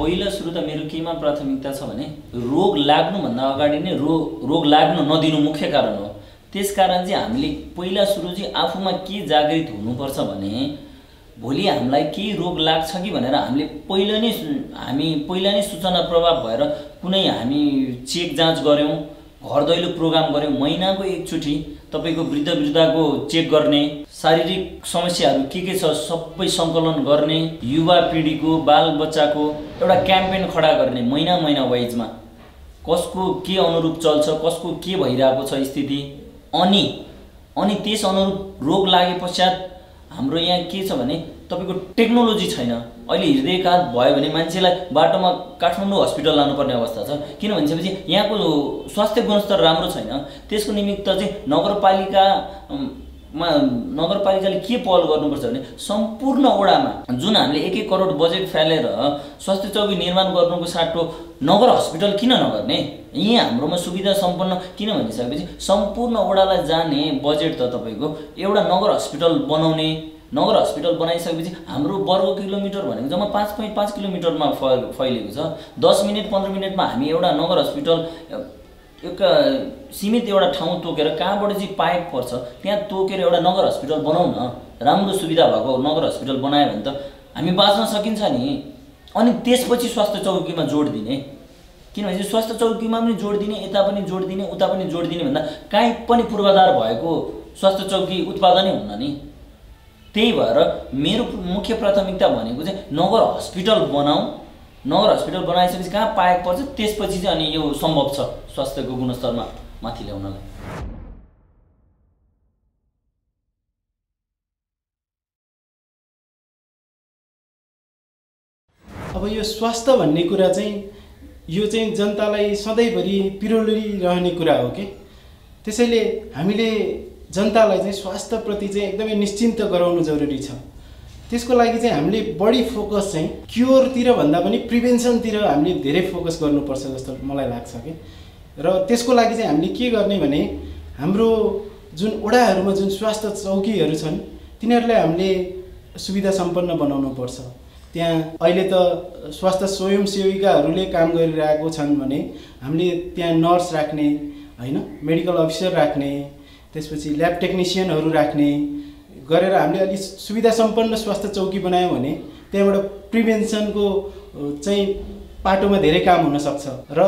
पहिलो सुरु त मेरो केमा प्राथमिकता छ भने रोग लाग्नुभन्दा अगाडि नै रो रोग लाग्नु नदिनु मुख्य कारण हो। त्यस कारण चाहिँ हामीले पहिला सुरु चाहिँ आफूमा के जागृत हुनुपर्छ भने भोलि हामीलाई केही रोग लाग्छ कि भनेर हामीले पहिला नै हामी पहिला नै सूचना प्रभाव भएर कुनै हामी चेक जाँच गऱ्यौँ घर दैलो प्रोग्राम गऱ्यौँ महिनाको एकचोटि तपाईँको वृद्ध वृद्धाको चेक गर्ने शारीरिक समस्याहरू के के छ सबै सङ्कलन गर्ने युवा पिँढीको बाल बच्चाको एउटा क्याम्पेन खडा गर्ने महिना महिना वाइजमा। कसको के अनुरूप चल्छ कसको के भइरहेको छ स्थिति अनि अनि त्यस अनुरूप रोग लागे पश्चात हाम्रो यहाँ के छ भने तपाईँको टेक्नोलोजी छैन। अहिले हृदयघात भयो भने मान्छेलाई बाटोमा काठमाडौँ हस्पिटल लानुपर्ने अवस्था छ। किन भनेपछि यहाँको स्वास्थ्य गुणस्तर राम्रो छैन। त्यसको निमित्त चाहिँ नगरपालिका मा नगरपालिकाले के पहल गर्नुपर्छ भने सम्पूर्ण वडामा जुन हामीले एक एक करोड बजेट फालेर स्वास्थ्य चौकी निर्माण गर्नुको साटो नगर हस्पिटल किन नगर्ने? यहीँ हाम्रोमा सुविधा सम्पन्न किन भनिसकेपछि सम्पूर्ण वडालाई जाने बजेट त तपाईँको एउटा नगर हस्पिटल बनाउने नगर हस्पिटल बनाइसकेपछि हाम्रो वर्ग किलोमिटर भनेको जम्मा पाँच पोइन्ट पाँच किलोमिटरमा फैलिएको छ। दस मिनट पन्ध्र मिनटमा हामी एउटा नगर हस्पिटल एउटा सीमित एउटा ठाउँ तोकेर कहाँबाट चाहिँ पाइप पर्छ त्यहाँ तोकेर एउटा नगर हस्पिटल बनाउँ न। राम्रो सुविधा भएको नगर हस्पिटल बनायो भने त हामी बाँच्न सकिन्छ नि। अनि त्यसपछि स्वास्थ्य चौकीमा जोड दिने। किनभने स्वास्थ्य चौकीमा पनि जोड दिने यता पनि जोड दिने उता पनि जोड दिने भन्दा काहीँ पनि पूर्वाधार भएको स्वास्थ्य चौकी उत्पादनै हुन्न नि। त्यही भएर मेरो मुख्य प्राथमिकता भनेको चाहिँ नगर हस्पिटल बनाऊ। नगर हस्पिटल बनाइसकेपछि कहाँ पाएको पर्छ? त्यसपछि चाहिँ अनि यो सम्भव छ स्वास्थ्यको गुणस्तरमा माथि ल्याउनलाई। अब यो स्वास्थ्य भन्ने कुरा चाहिँ यो चाहिँ जनतालाई सधैँभरि पिरोलिरहने कुरा हो कि? त्यसैले हामीले जनतालाई चाहिँ स्वास्थ्यप्रति चाहिँ एकदमै निश्चिन्त गराउनु जरुरी छ। त्यसको लागि चाहिँ हामीले बढी फोकस चाहिँ क्योरतिर भन्दा पनि प्रिभेन्सनतिर हामीले धेरै फोकस गर्नुपर्छ जस्तो मलाई लाग्छ कि। र त्यसको लागि चाहिँ हामीले के गर्ने भने हाम्रो जुन वडाहरूमा जुन स्वास्थ्य चौकीहरू छन् तिनीहरूलाई हामीले सुविधा सम्पन्न बनाउनु पर्छ त्यहाँ अहिले त स्वास्थ्य स्वयंसेविकाहरूले काम गरिरहेको छन् भने हामीले त्यहाँ नर्स राख्ने होइन मेडिकल अफिसर राख्ने त्यसपछि ल्याब टेक्निसियनहरू राख्ने गरेर हामीले अलिक सुविधा सम्पन्न स्वास्थ्य चौकी बनायौँ भने त्यहाँबाट प्रिभेन्सनको चाहिँ पाटोमा धेरै काम हुनसक्छ। र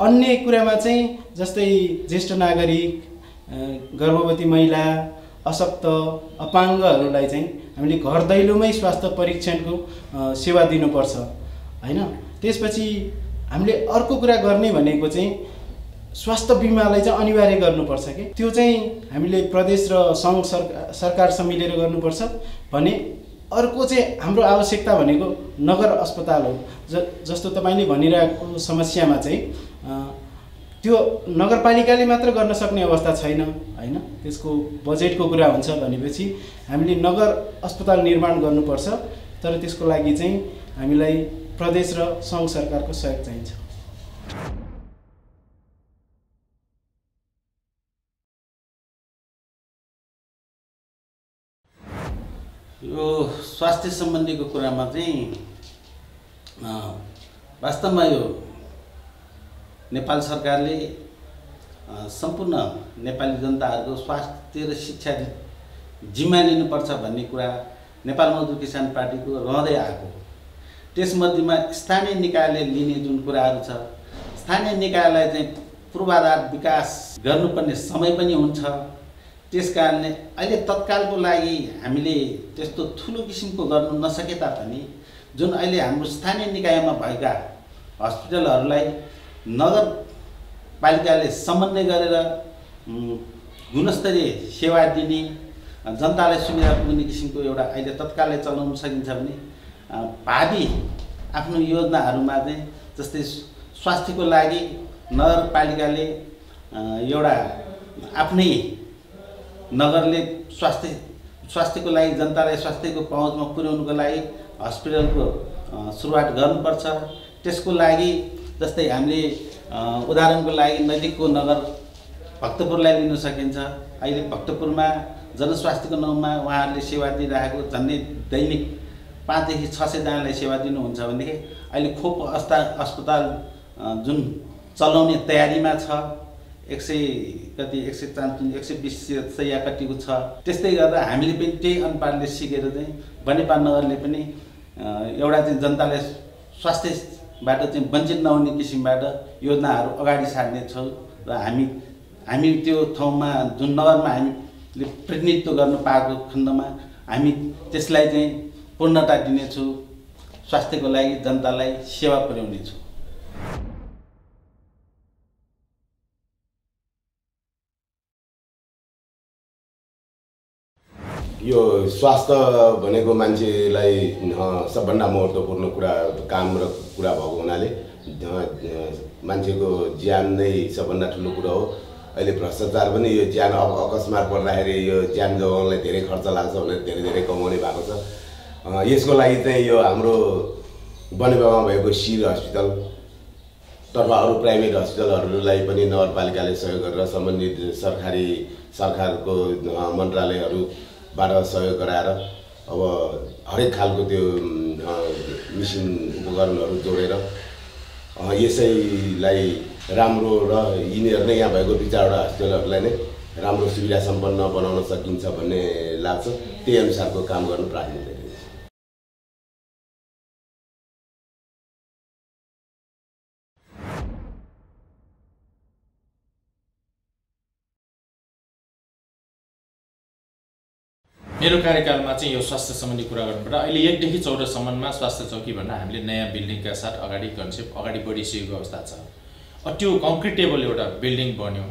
अन्य कुरामा चाहिँ जस्तै ज्येष्ठ नागरिक गर्भवती महिला अशक्त अपाङ्गहरूलाई चाहिँ हामीले घर दैलोमै स्वास्थ्य परीक्षणको सेवा दिनुपर्छ। होइन? त्यसपछि हामीले अर्को कुरा गर्ने भनेको चाहिँ स्वास्थ्य बिमालाई चाहिँ अनिवार्य गर्नुपर्छ कि? त्यो चाहिँ हामीले प्रदेश र सङ्घ सरकार सरकारसँग मिलेर गर्नुपर्छ भने अर्को चाहिँ हाम्रो आवश्यकता भनेको नगर अस्पताल हो। ज जस्तो तपाईँले भनिरहेको समस्यामा चाहिँ त्यो नगरपालिकाले मात्र गर्न सक्ने अवस्था छैन होइन? त्यसको बजेटको कुरा हुन्छ भनेपछि हामीले नगर अस्पताल निर्माण गर्नुपर्छ तर त्यसको लागि चाहिँ हामीलाई प्रदेश र सङ्घ सरकारको सहयोग चाहिन्छ। स्वास्थ्य सम्बन्धीको कुरामा चाहिँ वास्तवमा यो नेपाल सरकारले सम्पूर्ण नेपाली जनताहरूको स्वास्थ्य र शिक्षा जिम्मा लिनुपर्छ भन्ने कुरा नेपाल मजदुर किसान पार्टीको रहँदै आएको त्यसमध्येमा स्थानीय निकायले लिने जुन कुराहरू छ स्थानीय निकायलाई चाहिँ पूर्वाधार विकास गर्नुपर्ने समय पनि हुन्छ। त्यस कारणले अहिले तत्कालको लागि हामीले त्यस्तो ठुलो किसिमको गर्नु नसके तापनि जुन अहिले हाम्रो स्थानीय निकायमा भएका हस्पिटलहरूलाई नगरपालिकाले समन्वय गरेर गुणस्तरीय सेवा दिने जनतालाई सुविधा पुग्ने किसिमको एउटा अहिले तत्कालले चलाउन सकिन्छ भने भावी आफ्नो योजनाहरूमा चाहिँ जस्तै स्वास्थ्यको लागि नगरपालिकाले एउटा आफ्नै नगरले स्वास्थ्य स्वास्थ्यको लागि जनतालाई स्वास्थ्यको पहुँचमा पुर्याउनुको लागि हस्पिटलको सुरुवात गर्नुपर्छ। त्यसको लागि जस्तै हामीले उदाहरणको लागि नजिकको नगर भक्तपुरलाई लिन सकिन्छ। अहिले भक्तपुरमा जनस्वास्थ्यको नाउँमा उहाँहरूले सेवा दिइरहेको झन्डै दैनिक पाँचदेखि छ सयजनालाई सेवा दिनुहुन्छ भनेदेखि अहिले खोप अस्ता अस्पताल जुन चलाउने तयारीमा छ एक सय कति एक सय चान्चुन एक सय बिस सय कतिको छ त्यस्तै गर्दा हामीले पनि त्यही अनुपातले सिकेर चाहिँ बनेपा नगरले पनि एउटा चाहिँ जनतालाई स्वास्थ्यबाट चाहिँ वञ्चित नहुने किसिमबाट योजनाहरू अगाडि सार्नेछौँ र हामी हामी त्यो ठाउँमा जुन नगरमा हामीले प्रतिनिधित्व गर्नु पाएको खण्डमा हामी त्यसलाई चाहिँ पूर्णता दिनेछौँ स्वास्थ्यको लागि जनतालाई सेवा पुर्याउनेछौँ। यो स्वास्थ्य भनेको मान्छेलाई सबभन्दा महत्त्वपूर्ण कुरा काम र कुरा भएको हुनाले मान्छेको ज्यान नै सबभन्दा ठुलो कुरो हो। अहिले भ्रष्टाचार पनि यो ज्यान अब अकस्मात पर्दाखेरि यो ज्यान जोगाउनलाई धेरै खर्च लाग्छ भनेर धेरै धेरै कमाउने भएको छ। यसको लागि चाहिँ यो हाम्रो बनेपामा भएको शिर हस्पिटल तर्फ अरू प्राइभेट हस्पिटलहरूलाई पनि नगरपालिकाले सहयोग गरेर सम्बन्धित सरकारी सरकारको अँ, मन्त्रालयहरूबाट सहयोग गराएर अब हरेक खालको त्यो मिसिन उपकरणहरू जोडेर यसैलाई राम्रो र यिनीहरू नै यहाँ भएको दुई चारवटा हस्पिटलहरूलाई नै राम्रो सुविधा सम्पन्न बनाउन सकिन्छ भन्ने लाग्छ। त्यही अनुसारको काम गर्नु प्राथमिकता मेरो कार्यकालमा चाहिँ यो स्वास्थ्य सम्बन्धी कुरा गर्नुपर्दा अहिले एकदेखि चौधसम्ममा स्वास्थ्य चौकी भन्दा हामीले नयाँ बिल्डिङका साथ अगाडि कन्सेप्ट अगाडि बढिसकेको अवस्था छ। त्यो कङ्क्रिटेबल एउटा बिल्डिङ बन्यो।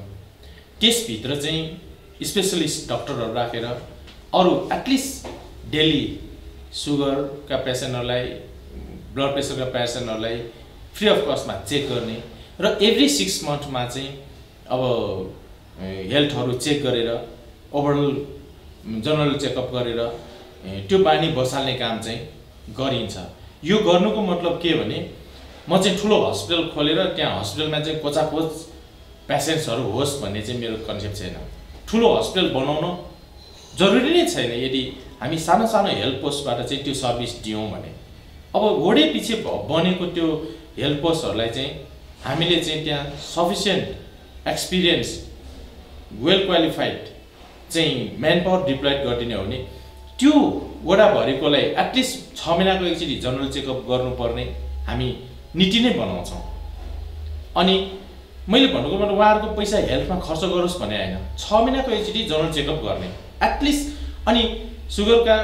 त्यसभित्र चाहिँ स्पेसलिस्ट डक्टरहरू राखेर अरू एटलिस्ट डेली सुगरका पेसेन्टहरूलाई ब्लड प्रेसरका पेसेन्टहरूलाई फ्री अफ कस्टमा चेक गर्ने र एभ्री सिक्स मन्थमा चाहिँ अब हेल्थहरू चेक गरेर ओभरअल जनरल चेकअप गरेर त्यो बानी बसाल्ने काम चाहिँ गरिन्छ। यो गर्नुको मतलब के भने म चाहिँ ठुलो हस्पिटल खोलेर त्यहाँ हस्पिटलमा चाहिँ कोचाकोच पेसेन्ट्सहरू होस् भन्ने चाहिँ मेरो कन्सेप्ट छैन। ठुलो हस्पिटल बनाउन जरुरी नै छैन। यदि हामी सानो सानो हेल्थ पोस्टबाट चाहिँ त्यो सर्भिस दियौँ भने। अब घोडे पछि बनेको त्यो हेल्थ पोस्टहरूलाई चाहिँ हामीले चाहिँ त्यहाँ सफिसियन्ट एक्सपिरियन्स वेल क्वालिफाइड चाहिँ म्यान पावर डिप्लोइड गरिदिने हो भने त्यो वडाभरिकोलाई एटलिस्ट छ महिनाको एकचोटि जनरल चेकअप गर्नुपर्ने हामी नीति नै बनाउँछौँ। अनि मैले भन्नुको मतलब उहाँहरूको पैसा हेल्थमा खर्च गरोस् भने होइन छ महिनाको एकचोटि जनरल चेकअप गर्ने। एटलिस्ट अनि सुगरका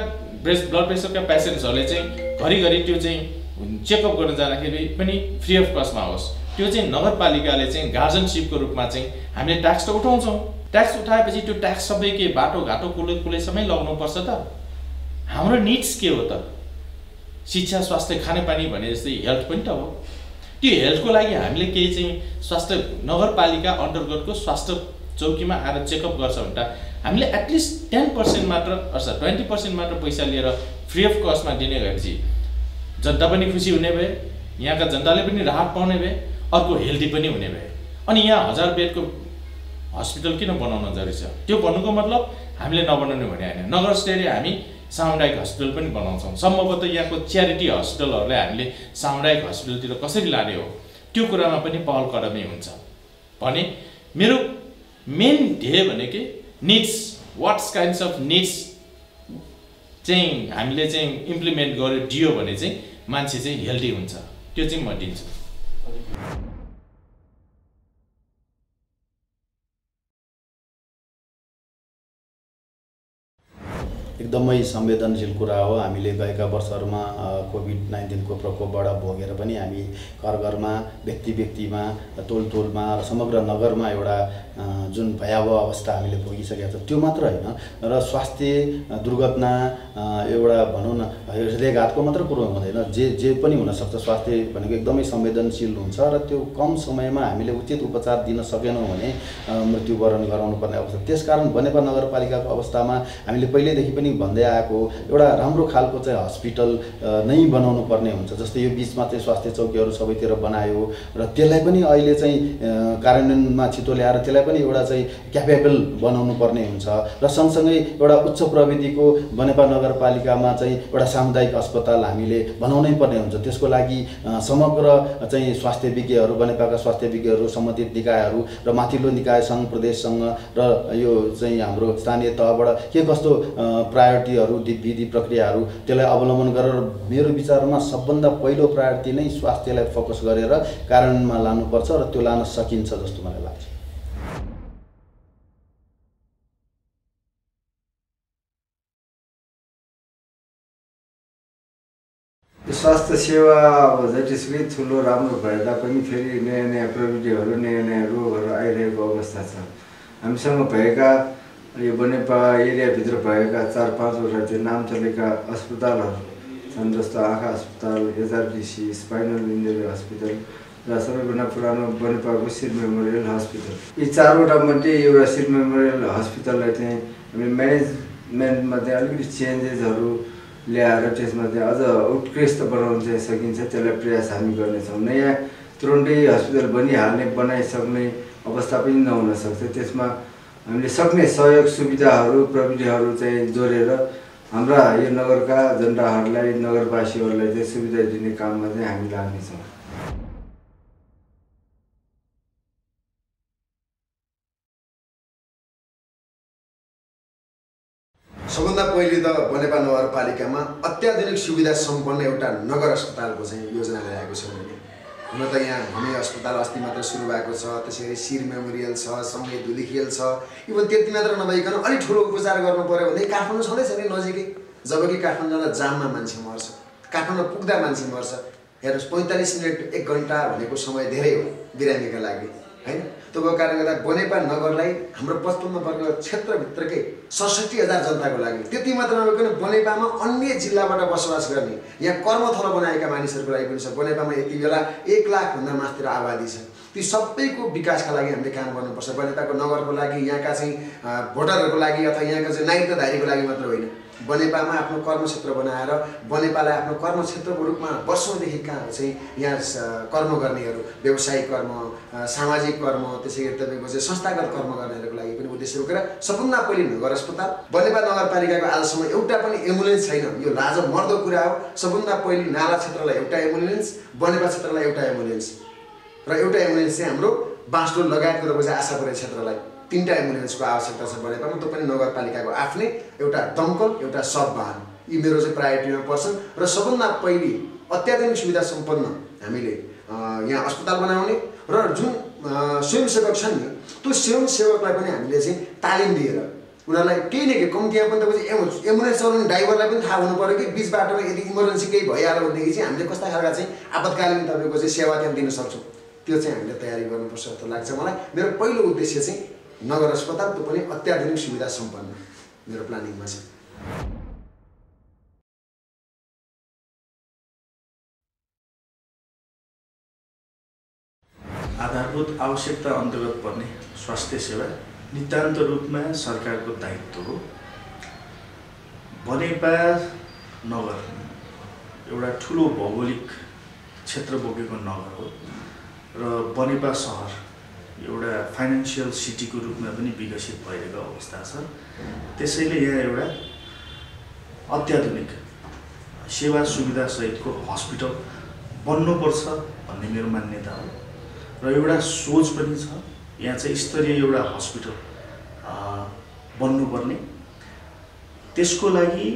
ब्रेस्ट ब्लड प्रेसरका पेसेन्ट्सहरूले चाहिँ घरिघरि त्यो चाहिँ चेकअप गर्न जाँदाखेरि पनि फ्री अफ कस्टमा होस् त्यो चाहिँ नगरपालिकाले चाहिँ गार्जनसिपको रूपमा चाहिँ हामीले ट्याक्स त उठाउँछौँ। ट्याक्स उठाएपछि त्यो ट्याक्स सबै के बाटो घाटो कुलै कुलैसम्मै लगाउनुपर्छ त हाम्रो निड्स के हो त शिक्षा स्वास्थ्य खानेपानी भने जस्तै हेल्थ पनि त हो त्यो हेल्थको लागि हामीले केही चाहिँ स्वास्थ्य नगरपालिका अन्तर्गतको स्वास्थ्य चौकीमा आएर चेकअप गर्छ भने त हामीले एटलिस्ट टेन पर्सेन्ट मात्र अर्थात् ट्वेन्टी पर्सेन्ट मात्र पैसा लिएर फ्री अफ कस्टमा दिने भएपछि जनता पनि खुसी हुने भए यहाँका जनताले पनि राहत पाउने भए अर्को हेल्दी पनि हुने भए अनि यहाँ हजार बेडको हस्पिटल किन बनाउन जरुरी छ त्यो भन्नुको मतलब हामीले नबनाउने भने होइन। नगर स्तरीय हामी सामुदायिक हस्पिटल पनि बनाउँछौँ। सम्भवतः यहाँको च्यारिटी हस्पिटलहरूलाई हामीले सामुदायिक हस्पिटलतिर कसरी लाने हो? त्यो कुरामा पनि पहल कदमी हुन्छ। भने मेरो मेन ध्येय भनेकै needs. What's kinds of needs चाहिँ हामीले चाहिँ इम्प्लिमेन्ट गरेर दियो भने चाहिँ मान्छे चाहिँ हेल्दी हुन्छ। त्यो चाहिँ म दिन्छु। एकदमै संवेदनशील कुरा हो। हामीले गएका वर्षहरूमा कोभिड नाइन्टिनको प्रकोपबाट भोगेर पनि हामी घर घरमा व्यक्ति व्यक्तिमा टोल टोलमा र समग्र नगरमा एउटा जुन भयावह अवस्था हामीले भोगिसकेका छौँ त्यो मात्र होइन। र स्वास्थ्य दुर्घटना एउटा भनौँ न हृदयघातको मात्र कुरो हुँदैन। जे जे पनि हुनसक्छ स्वास्थ्य भनेको एकदमै संवेदनशील हुन्छ र त्यो कम समयमा हामीले उचित उपचार दिन सकेनौँ भने मृत्युवरण गराउनुपर्ने अवस्था। त्यसकारण बनेपा नगरपालिकाको अवस्थामा हामीले पहिल्यैदेखि पनि भन्दै आएको एउटा राम्रो खालको चाहिँ हस्पिटल नै बनाउनु पर्ने हुन्छ। जस्तै यो बिचमा चाहिँ स्वास्थ्य चौकीहरू सबैतिर बनायो र त्यसलाई पनि अहिले चाहिँ कार्यान्वयनमा छिटो ल्याएर त्यसलाई पनि एउटा चाहिँ क्यापेबल बनाउनु पर्ने हुन्छ र सँगसँगै एउटा उच्च प्रविधिको बनेपा नगरपालिकामा चाहिँ एउटा सामुदायिक अस्पताल हामीले बनाउनै पर्ने हुन्छ। त्यसको लागि समग्र चाहिँ स्वास्थ्य विज्ञहरू बनेपाका स्वास्थ्य विज्ञहरू सम्बन्धित निकायहरू र माथिल्लो निकाय सङ्घ प्रदेशसँग र यो चाहिँ हाम्रो स्थानीय तहबाट के कस्तो प्रायोरिटीहरू विधि प्रक्रियाहरू त्यसलाई अवलम्बन गरेर मेरो विचारमा सबभन्दा पहिलो प्रायोरिटी नै स्वास्थ्यलाई फोकस गरेर कार्यान्वयनमा लानुपर्छ र त्यो लान सकिन्छ जस्तो मलाई लाग्छ। स्वास्थ्य सेवा अब जतिसुकै ठुलो राम्रो भए तापनि फेरि नयाँ नयाँ प्रविधिहरू नयाँ नयाँ रोगहरू आइरहेको अवस्था छ। हामीसँग भएका यो बनेपा एरियाभित्र भएका चार पाँचवटा त्यो नाम चलेका अस्पतालहरू छन् जस्तो आँखा अस्पताल एचआरडिसी स्पाइनल इन्जुरी हस्पिटल र सबैभन्दा पुरानो बनेपाको शिर मेमोरियल हस्पिटल। यी चारवटा मध्ये एउटा शिर मेमोरियल हस्पिटललाई चाहिँ हामी म्यानेजमेन्टमा चाहिँ अलिकति चेन्जेसहरू ल्याएर त्यसमा चाहिँ अझ उत्कृष्ट बनाउन चाहिँ सकिन्छ। त्यसलाई प्रयास हामी गर्नेछौँ। नयाँ तुरुन्तै हस्पिटल बनिहाल्ने बनाइसक्ने अवस्था पनि नहुन सक्छ। त्यसमा हामीले सक्ने सहयोग सुविधाहरू प्रविधिहरू चाहिँ जोडेर हाम्रा यो नगरका जनताहरूलाई नगरवासीहरूलाई चाहिँ सुविधा दिने काममा चाहिँ हामी लाग्नेछौँ। सबभन्दा पहिले त बनेपा नगरपालिकामा अत्याधुनिक सुविधा सम्पन्न एउटा नगर अस्पतालको चाहिँ योजना ल्याएको छ मैले। हुन त यहाँ हामी अस्पताल अस्ति मात्र सुरु भएको छ त्यसै शिर मेमोरियल छ सँगै धुलिखेल छ इभन त्यति मात्र नभइकन अलिक ठुलो उपचार गर्नु पऱ्यो भने काठमाडौँ छँदैछ नि नजिकै। जबकि काठमाडौँ जाँदा जाममा मान्छे मर्छ काठमाडौँ पुग्दा मान्छे मर्छ। हेर्नुहोस् पैँतालिस मिनट एक घन्टा भनेको समय धेरै हो बिरामीका लागि। होइन भएको कारणले गर्दा बनेपा नगरलाई हाम्रो पचपन्न वर्ग क्षेत्रभित्रकै सडसठी हजार जनताको लागि त्यति मात्र नभइकन बनेपामा अन्य जिल्लाबाट बसोबास गर्ने यहाँ कर्मथलो बनाएका मानिसहरूको लागि पनि छ। बनेपामा यति बेला एक लाखभन्दा माथितिर आबादी छ। ती सबैको विकासका लागि हामीले काम गर्नुपर्छ। बनेपाको नगरको लागि यहाँका चाहिँ भोटरहरूको लागि अथवा यहाँका चाहिँ नागरिकधारीको लागि मात्र होइन। बनेपामा आफ्नो कर्मक्षेत्र बनाएर बनेपालाई आफ्नो कर्मक्षेत्रको रूपमा वर्षौँदेखि कहाँ चाहिँ यहाँ कर्म गर्नेहरू व्यवसायिक कर्म सामाजिक कर्म त्यसै गरी तपाईँको चाहिँ संस्थागत कर्म गर्नेहरूको लागि पनि उद्देश्य बोकेर सबभन्दा पहिले नगर अस्पताल बनेपा नगरपालिकाको आजसम्म एउटा पनि एम्बुलेन्स छैन। यो लाज मर्दो कुरा हो। सबभन्दा पहिले नाला क्षेत्रलाई एउटा एम्बुलेन्स बनेपा क्षेत्रलाई एउटा एम्बुलेन्स। र एउटा एम्बुलेन्स चाहिँ हाम्रो बाँसडोल लगायतको चाहिँ आशापुरे क्षेत्रलाई। तिनवटा एम्बुलेन्सको आवश्यकता छ बनेपामा त्यो पनि नगरपालिकाको आफ्नै एउटा दमकल एउटा सब वाहन यी मेरो चाहिँ प्रायोरिटीमा पर्छन् र सबभन्दा पहिले अत्याधुनिक सुविधा सम्पन्न हामीले यहाँ अस्पताल बनाउने र जुन स्वयंसेवक छन् नि त्यो स्वयंसेवकलाई पनि हामीले चाहिँ तालिम दिएर उनीहरूलाई केही न केही कम्तीमा पनि तपाईँ एम एम्बुलेन्स चलाउने ड्राइभरलाई पनि थाहा हुनु पऱ्यो कि बिच बाटोमा यदि इमर्जेन्सी केही भइहाल्यो भनेदेखि चाहिँ हामीले कस्ता खालका चाहिँ आपतकालीन तपाईँको चाहिँ सेवा त्यहाँ दिन सक्छौँ। त्यो चाहिँ हामीले तयारी गर्नुपर्छ जस्तो लाग्छ मलाई। मेरो पहिलो उद्देश्य चाहिँ नगर अस्पताल त्यो पनि अत्याधुनिक सुविधा सम्पन्न मेरो प्लानिङमा छ। आधारभूत आवश्यकता अन्तर्गत पर्ने स्वास्थ्य सेवा नितान्त रूपमा सरकारको दायित्व हो। बनेपा नगर एउटा ठुलो भौगोलिक क्षेत्र बोकेको नगर हो र बनेपा सहर एउटा फाइनेन्सियल सिटीको रूपमा पनि विकसित भइरहेको अवस्था छ। त्यसैले यहाँ एउटा अत्याधुनिक सेवा सुविधा सहितको हस्पिटल बन्नुपर्छ भन्ने मेरो मान्यता हो। र एउटा सोच पनि छ यहाँ चाहिँ स्तरीय एउटा हस्पिटल बन्नुपर्ने। त्यसको लागि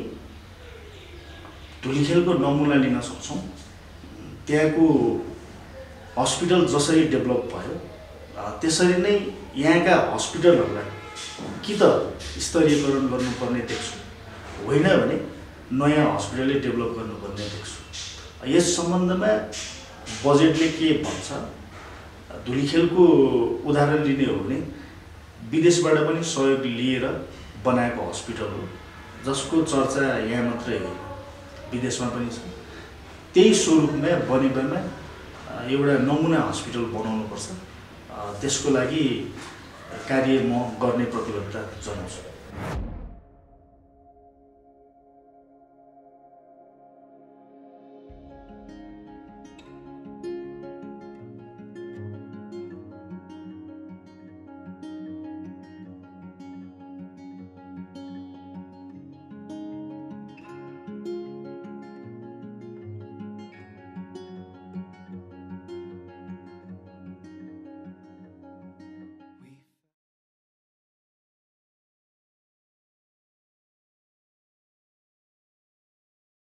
धुलीखेलको नमुना लिन सक्छौँ। त्यहाँको हस्पिटल जसरी डेभलप भयो त्यसरी नै यहाँका हस्पिटलहरूलाई कि त स्तरीयकरण गर्नुपर्ने देख्छु। होइन भने नयाँ हस्पिटलै डेभलप गर्नुपर्ने देख्छु। यस सम्बन्धमा बजेटले के भन्छ? धुलीखेलको उदाहरण लिने हो भने विदेशबाट पनि सहयोग लिएर बनाएको हस्पिटल हो जसको चर्चा यहाँ मात्रै होइन। विदेशमा पनि छ। त्यही स्वरूपमा बनेपामा एउटा नमुना हस्पिटल बनाउनुपर्छ। त्यसको लागि कार्य म गर्ने प्रतिबद्धता जनाउँछु।